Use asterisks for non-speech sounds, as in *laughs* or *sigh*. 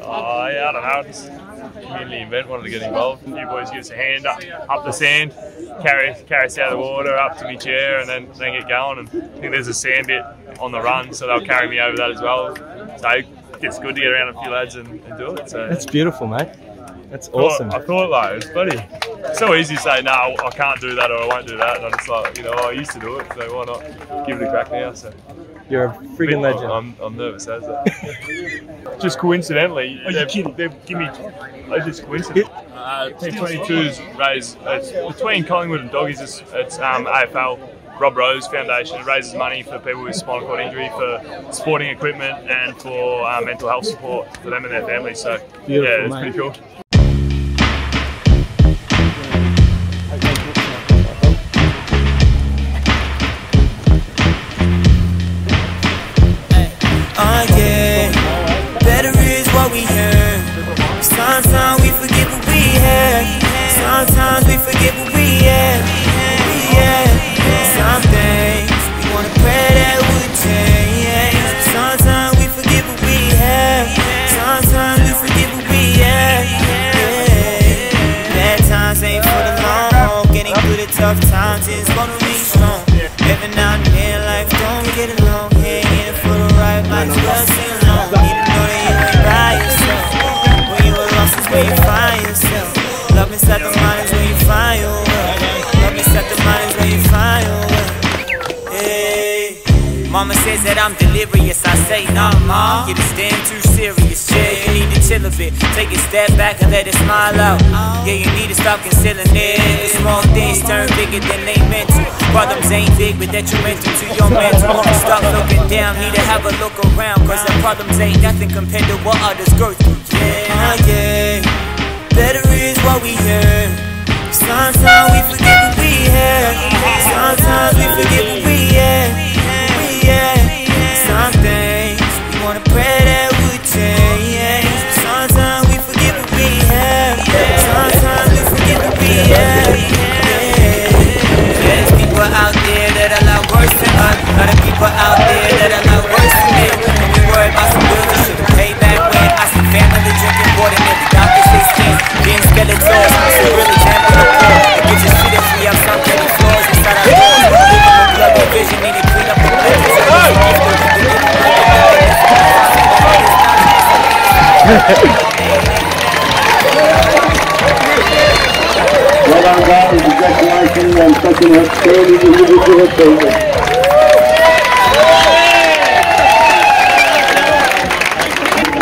Oh, yeah, I don't know. Just community event, wanted to get involved. You boys give us a hand up, up the sand, carry carry us out of the water, up to my chair, and then, then get going. And I think there's a sand bit on the run, so they'll carry me over that as well. So it's good to get around a few lads and, and do it. So That's beautiful, mate. That's awesome. I thought like it's funny. so easy to say no, I can't do that or I won't do that, and I'm just like you know oh, I used to do it, so why not give it a crack now? So You're a friggin' Bit- legend. I'm, I'm nervous as that. *laughs* just coincidentally, they've, they've given me oh, just coincidence. Uh, T22's raise it's between Collingwood and Doggies. It's, it's um, AFL. Rob Rose Foundation It raises money for people with spinal cord injury for sporting equipment and for uh, mental health support for them and their families. So Beautiful, yeah, it's mate. pretty cool. We heard. Sometimes we forget what we had. Sometimes we forget what we had. We had some things we wanna pray that would change. Sometimes we forget what we had. Sometimes we forget what we had. Yeah. Bad times ain't for the long. Getting through the tough times is gonna be strong. Living out in here, life don't get along. In it for the right, might as well Mama says that I'm delirious. I say, nah. Get this damn too serious. Yeah, you need to chill a bit. Take a step back and let it smile out. Yeah, you need to stop concealing it. The small things turn bigger than they meant to. Problems ain't big, but detrimental to your mental. Stop looking down, need to have a look around. Cause the problems ain't nothing compared to what others go through. Yeah, yeah. Us. Other people out there that are a lot worse than me. And we worry about some should have paid back when I see family drinking water and every doctor says skins being skeletons. So really be the poor. It gives a shit if we have some petty flaws inside our doors. Living with bloody vision, need to clean up the ledges. Well done, guys. Congratulations on such an outstanding individual achievement.